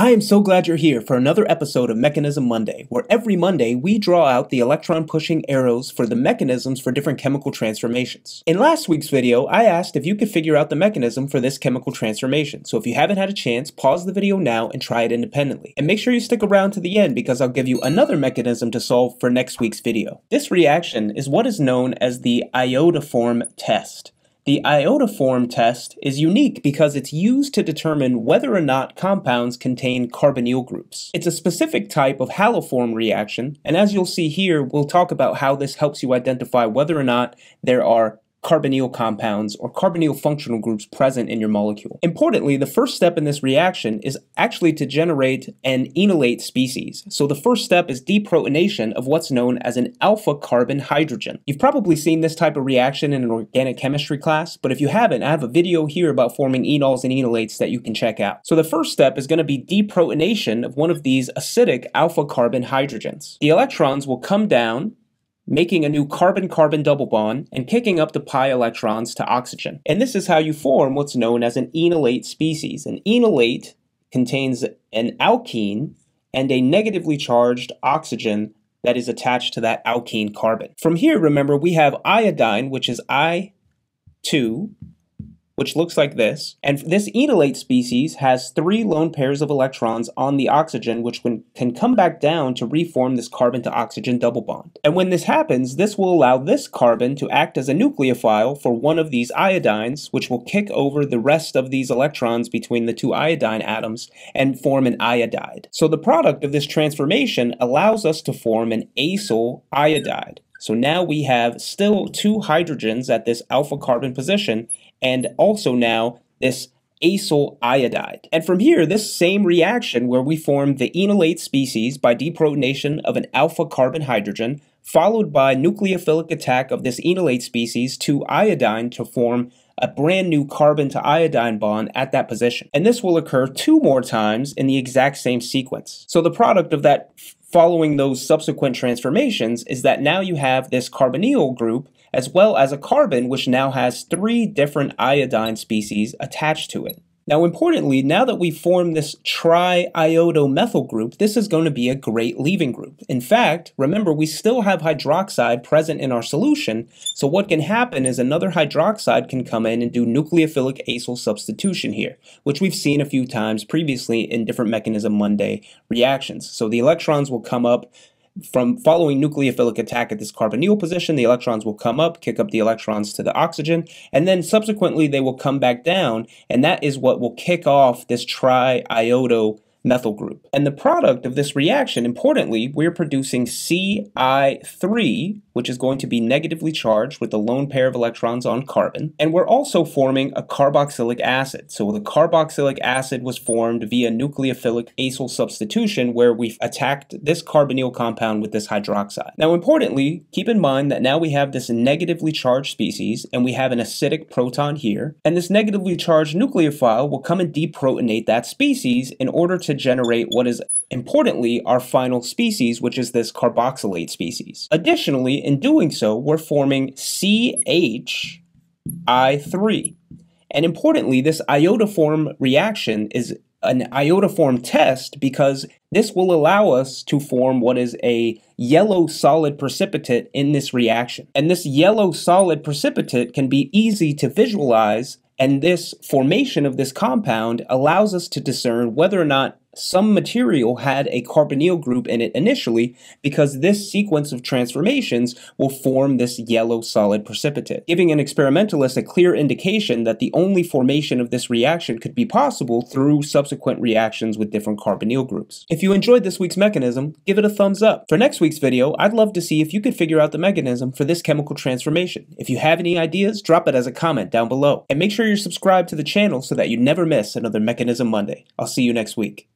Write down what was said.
I am so glad you're here for another episode of Mechanism Monday, where every Monday we draw out the electron pushing arrows for the mechanisms for different chemical transformations. In last week's video, I asked if you could figure out the mechanism for this chemical transformation, so if you haven't had a chance, pause the video now and try it independently. And make sure you stick around to the end because I'll give you another mechanism to solve for next week's video. This reaction is what is known as the iodoform test. The iodoform test is unique because it's used to determine whether or not compounds contain carbonyl groups. It's a specific type of haloform reaction, and as you'll see here, we'll talk about how this helps you identify whether or not there are carbonyl compounds or carbonyl functional groups present in your molecule. Importantly, the first step in this reaction is actually to generate an enolate species. So the first step is deprotonation of what's known as an alpha carbon hydrogen. You've probably seen this type of reaction in an organic chemistry class, but if you haven't, I have a video here about forming enols and enolates that you can check out. So the first step is going to be deprotonation of one of these acidic alpha carbon hydrogens. The electrons will come down making a new carbon-carbon double bond and kicking up the pi electrons to oxygen. And this is how you form what's known as an enolate species. An enolate contains an alkene and a negatively charged oxygen that is attached to that alkene carbon. From here, remember, we have iodine, which is I2, which looks like this. And this enolate species has three lone pairs of electrons on the oxygen, which can come back down to reform this carbon to oxygen double bond. And when this happens, this will allow this carbon to act as a nucleophile for one of these iodines, which will kick over the rest of these electrons between the two iodine atoms and form an iodide. So the product of this transformation allows us to form an acyl iodide. So now we have still two hydrogens at this alpha carbon position and also now this acyl iodide. And from here, this same reaction where we form the enolate species by deprotonation of an alpha carbon hydrogen, followed by nucleophilic attack of this enolate species to iodine to form a brand new carbon to iodine bond at that position. And this will occur two more times in the exact same sequence. So the product of that following those subsequent transformations is that now you have this carbonyl group as well as a carbon which now has three different iodine species attached to it. Now importantly, now that we've formed this triiodomethyl group, this is going to be a great leaving group. In fact, remember we still have hydroxide present in our solution, so what can happen is another hydroxide can come in and do nucleophilic acyl substitution here, which we've seen a few times previously in different mechanism Monday reactions. So the electrons will come up from following nucleophilic attack at this carbonyl position, the electrons will come up, kick up the electrons to the oxygen, and then subsequently they will come back down, and that is what will kick off this triiodo methyl group. And the product of this reaction, importantly, we're producing Ci3, which is going to be negatively charged with a lone pair of electrons on carbon. And we're also forming a carboxylic acid. So the carboxylic acid was formed via nucleophilic acyl substitution where we've attacked this carbonyl compound with this hydroxide. Now importantly, keep in mind that now we have this negatively charged species and we have an acidic proton here. And this negatively charged nucleophile will come and deprotonate that species in order to generate what is importantly, our final species, which is this carboxylate species. Additionally, in doing so, we're forming CHI3. And importantly, this iodoform reaction is an iodoform test because this will allow us to form what is a yellow solid precipitate in this reaction. And this yellow solid precipitate can be easy to visualize and this formation of this compound allows us to discern whether or not some material had a carbonyl group in it initially because this sequence of transformations will form this yellow solid precipitate, giving an experimentalist a clear indication that the only formation of this reaction could be possible through subsequent reactions with different carbonyl groups. If you enjoyed this week's mechanism, give it a thumbs up. For next week's video, I'd love to see if you could figure out the mechanism for this chemical transformation. If you have any ideas, drop it as a comment down below. And make sure you're subscribed to the channel so that you never miss another Mechanism Monday. I'll see you next week.